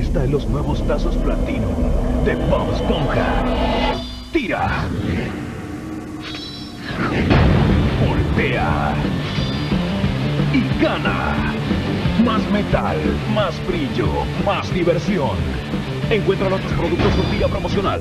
está en los nuevos tazos platino de Bob Esponja. Tira. Golpea. Y gana. Más metal, más brillo, más diversión. Encuentra nuestros productos por día promocional.